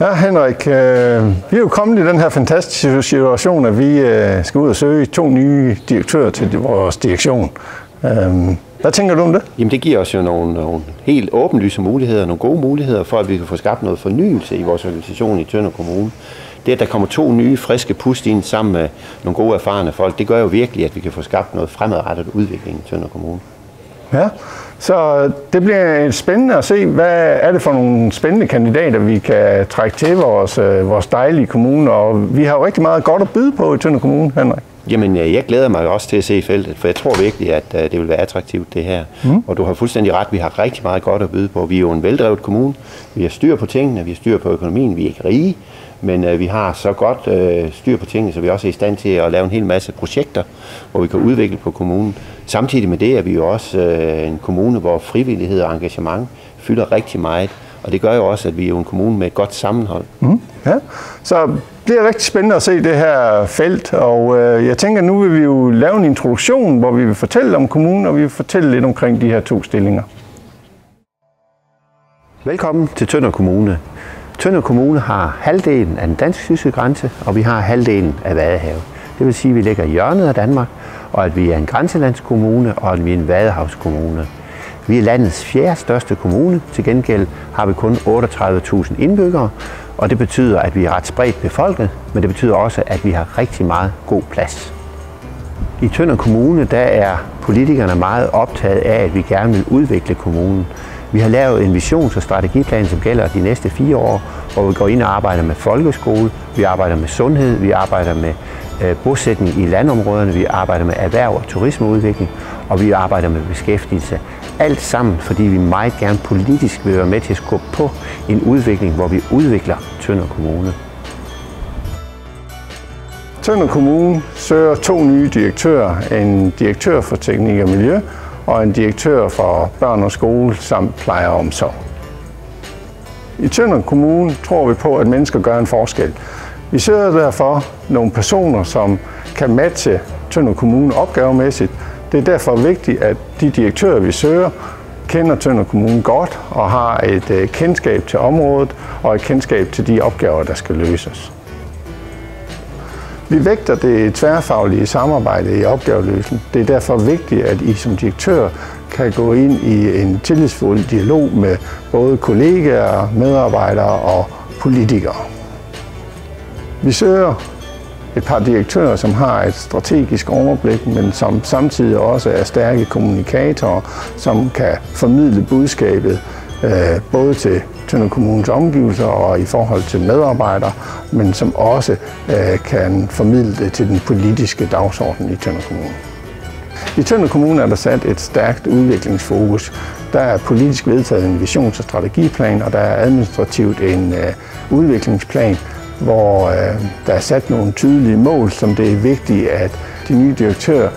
Ja, Henrik, øh, vi er jo kommet i den her fantastiske situation, at vi øh, skal ud og søge to nye direktører til vores direktion. Øh, hvad tænker du om det? Jamen det giver os jo nogle, nogle helt åbenlyse muligheder, nogle gode muligheder for, at vi kan få skabt noget fornyelse i vores organisation i Tønder Kommune. Det, at der kommer to nye, friske pust ind sammen med nogle gode, erfarne folk, det gør jo virkelig, at vi kan få skabt noget fremadrettet udvikling i Tønder Kommune. Ja, så det bliver spændende at se, hvad er det for nogle spændende kandidater, vi kan trække til vores, øh, vores dejlige kommune. Og vi har jo rigtig meget godt at byde på i Tønder Kommune, Henrik. Jamen, øh, jeg glæder mig også til at se feltet, for jeg tror virkelig, at øh, det vil være attraktivt, det her. Mm. Og du har fuldstændig ret, vi har rigtig meget godt at byde på. Vi er jo en veldrevet kommune, vi har styr på tingene, vi har styr på økonomien, vi er ikke rige, men øh, vi har så godt øh, styr på tingene, så vi også er i stand til at lave en hel masse projekter, hvor vi kan udvikle på kommunen. Samtidig med det er vi jo også øh, en kommune, hvor frivillighed og engagement fylder rigtig meget, og det gør jo også, at vi er en kommune med et godt sammenhold. Mm, ja, så det er rigtig spændende at se det her felt, og øh, jeg tænker, nu vil vi jo lave en introduktion, hvor vi vil fortælle om kommunen, og vi vil fortælle lidt omkring de her to stillinger. Velkommen til Tønder Kommune. Tønder Kommune har halvdelen af den dansk-tyske grænse, og vi har halvdelen af Vadehavet. Det vil sige, at vi ligger i hjørnet af Danmark, og at vi er en grænselandskommune, og at vi er en vadehavskommune. Vi er landets fjerde største kommune. Til gengæld har vi kun 38.000 indbyggere, og det betyder, at vi er ret spredt befolket, men det betyder også, at vi har rigtig meget god plads. I Tønder Kommune der er politikerne meget optaget af, at vi gerne vil udvikle kommunen. Vi har lavet en visions- og strategiplan, som gælder de næste fire år, hvor vi går ind og arbejder med folkeskole, vi arbejder med sundhed, vi arbejder med øh, bosætning i landområderne, vi arbejder med erhverv og turismeudvikling, og vi arbejder med beskæftigelse. Alt sammen, fordi vi meget gerne politisk vil være med til at skubbe på en udvikling, hvor vi udvikler Tønder Kommune. Tønder Kommune søger to nye direktører. En direktør for teknik og miljø og en direktør for børn og skole samt pleje og omsorg. I Tønder Kommune tror vi på, at mennesker gør en forskel. Vi søger derfor nogle personer, som kan matche Tønder Kommune opgavemæssigt. Det er derfor vigtigt, at de direktører, vi søger, kender Tønder Kommune godt og har et øh, kendskab til området og et kendskab til de opgaver, der skal løses. Vi vægter det tværfaglige samarbejde i opgaveløsning. Det er derfor vigtigt, at I som direktør kan gå ind i en tillidsfuld dialog med både kollegaer, medarbejdere og politikere. Vi søger et par direktører, som har et strategisk overblik, men som samtidig også er stærke kommunikatorer, som kan formidle budskabet øh, både til Tønder Kommunes omgivelser og i forhold til medarbejdere, men som også øh, kan formidle det til den politiske dagsorden i Tønder Kommune. I Tønder Kommune er der sat et stærkt udviklingsfokus. Der er politisk vedtaget en visions- og strategiplan, og der er administrativt en øh, udviklingsplan, hvor øh, der er sat nogle tydelige mål, som det er vigtigt, at de nye direktører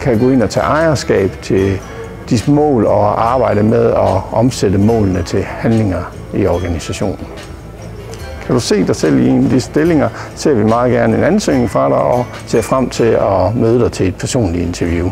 kan gå ind og tage ejerskab til de mål og arbejde med at omsætte målene til handlinger i organisationen. Kan du se dig selv i en af de stillinger, ser vi meget gerne en ansøgning fra dig og ser frem til at møde dig til et personligt interview.